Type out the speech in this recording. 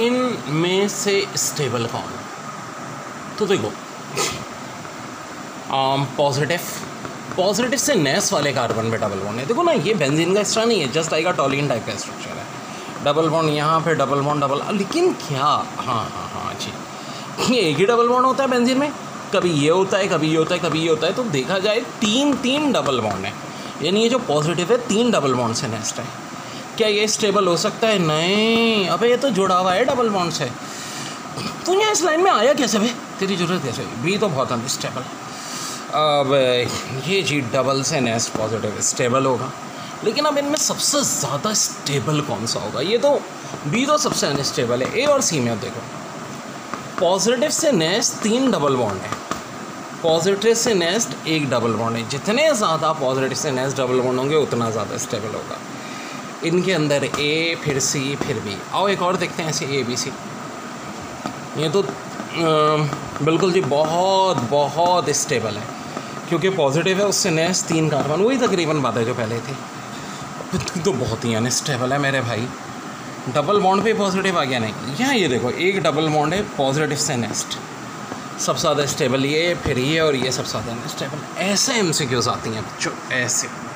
इन में से स्टेबल कौन? तो देखो पॉजिटिव पॉजिटिव से नेस वाले कार्बन में डबल बॉन्ड है। देखो ना, ये बेंजीन का एक्स्ट्रा नहीं है जस्ट आएगा टॉलिन टाइप का स्ट्रक्चर है। डबल बॉन्ड यहाँ पे डबल बॉन्ड डबल लेकिन क्या? हाँ हाँ हाँ जी ये एक ही डबल बॉन्ड होता है बेंजीन में? कभी ये होता है, कभी ये होता है, कभी ये होता है तो देखा जाए, तीन तीन डबल बॉन्ड है। यानी ये जो पॉजिटिव है, तीन डबल बॉन्ड से नेस्ट है। क्या ये स्टेबल हो सकता है? नहीं। अबे, ये तो जुड़ा हुआ है डबल बॉन्ड से तू यहाँ इस लाइन में आया कैसे भाई तेरी ज़रूरत कैसे बी तो बहुत अनस्टेबल अब, ये जी डबल से नेस्ट पॉजिटिव स्टेबल होगा। लेकिन अब इनमें सबसे ज़्यादा स्टेबल कौन सा होगा? ये तो बी तो सबसे अनस्टेबल है। ए और सी में अब देखो। पॉजिटिव से नेस्ट तीन डबल बॉन्ड है। पॉजिटिव से नेस्ट एक डबल बॉन्ड है। जितने ज़्यादा पॉजिटिव से नेस्ट डबल बॉन्ड होंगे, उतना ज़्यादा स्टेबल होगा। इनके अंदर ए फिर सी फिर बी आओ एक और देखते हैं ऐसे ए बी सी ये तो बिल्कुल जी बहुत बहुत स्टेबल है। क्योंकि पॉजिटिव है, उससे नेक्स्ट तीन कार्बन वही तकरीबन बात है जो पहले थी। तो बहुत ही अनस्टेबल है मेरे भाई। डबल बॉन्ड पे पॉजिटिव आ गया नहीं। यहाँ ये देखो, एक डबल बॉन्ड है पॉजिटिव से नेक्स्ट सबसे ज़्यादा स्टेबल ये, फिर ये और ये सबसे ज़्यादा अनस्टेबल ऐसे एम सी क्यूज़ आती हैं जो ऐसे।